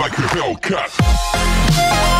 like a Hellcat.